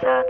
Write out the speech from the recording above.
said.